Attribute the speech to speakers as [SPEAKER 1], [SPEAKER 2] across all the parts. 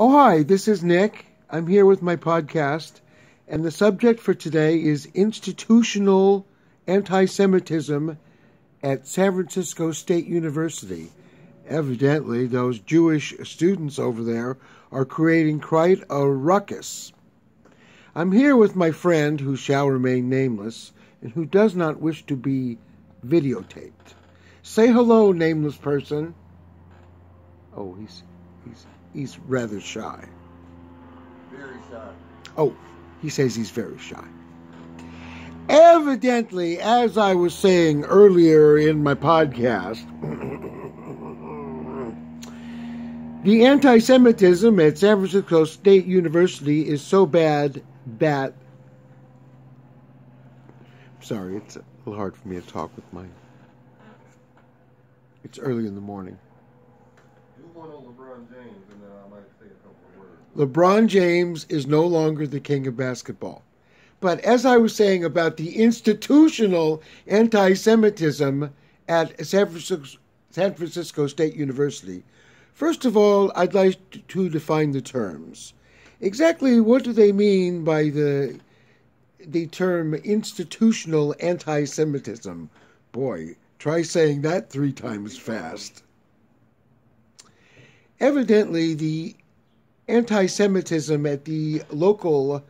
[SPEAKER 1] Oh, hi, this is Nick. I'm here with my podcast, and the subject for today is institutional anti Semitism at San Francisco State University. Evidently, those Jewish students over there are creating quite a ruckus. I'm here with my friend, who shall remain nameless, and who does not wish to be videotaped. Say hello, nameless person. Oh, he's he's he's rather shy.
[SPEAKER 2] Very shy.
[SPEAKER 1] Oh, he says he's very shy. Evidently, as I was saying earlier in my podcast, the anti Semitism at San Francisco State University is so bad that. Sorry, it's a little hard for me to talk with my. It's early in the morning.
[SPEAKER 2] Do one on LeBron James, and then I might say a couple of words.
[SPEAKER 1] LeBron James is no longer the king of basketball. But as I was saying about the institutional anti Semitism at San Francisco, San Francisco State University, first of all, I'd like to define the terms. Exactly what do they mean by the, the term institutional anti Semitism? Boy, try saying that three times fast. Evidently, the anti Semitism at the local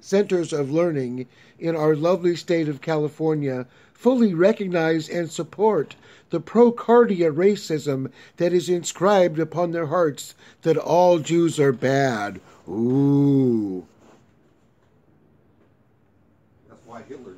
[SPEAKER 1] centers of learning in our lovely state of California fully recognize and support the procardia racism that is inscribed upon their hearts that all Jews are bad. Ooh.
[SPEAKER 2] That's why Hitler